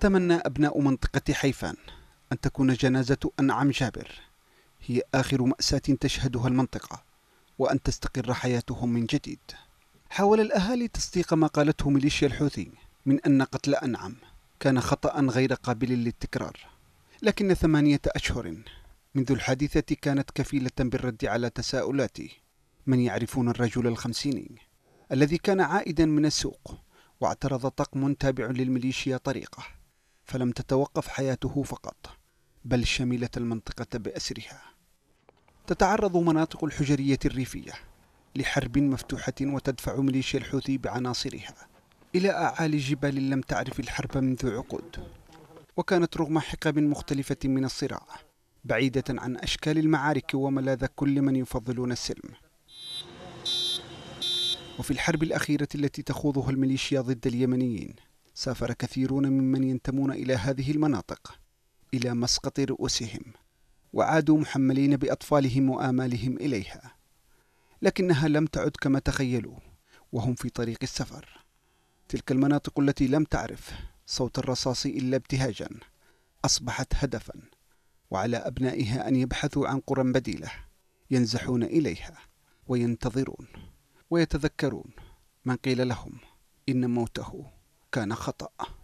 تمنى أبناء منطقة حيفان أن تكون جنازة أنعم جابر. هي آخر مأساة تشهدها المنطقة وأن تستقر حياتهم من جديد. حاول الأهالي تصديق ما قالته ميليشيا الحوثي من أن قتل أنعم كان خطأ غير قابل للتكرار. لكن ثمانية أشهر منذ الحادثة كانت كفيلة بالرد على تساؤلات من يعرفون الرجل الخمسيني الذي كان عائدا من السوق واعترض طقم تابع للميليشيا طريقة. فلم تتوقف حياته فقط بل شملت المنطقة بأسرها. تتعرض مناطق الحجرية الريفية لحرب مفتوحة وتدفع ميليشيا الحوثي بعناصرها إلى أعالي جبال لم تعرف الحرب منذ عقود. وكانت رغم حقب مختلفة من الصراع بعيدة عن أشكال المعارك وملاذ كل من يفضلون السلم. وفي الحرب الأخيرة التي تخوضها الميليشيا ضد اليمنيين سافر كثيرون ممن ينتمون إلى هذه المناطق إلى مسقط رؤوسهم وعادوا محملين بأطفالهم وآمالهم إليها لكنها لم تعد كما تخيلوا وهم في طريق السفر. تلك المناطق التي لم تعرف صوت الرصاص إلا ابتهاجا أصبحت هدفا وعلى أبنائها أن يبحثوا عن قرى بديلة ينزحون إليها وينتظرون ويتذكرون من قيل لهم إن موته كان خطأ.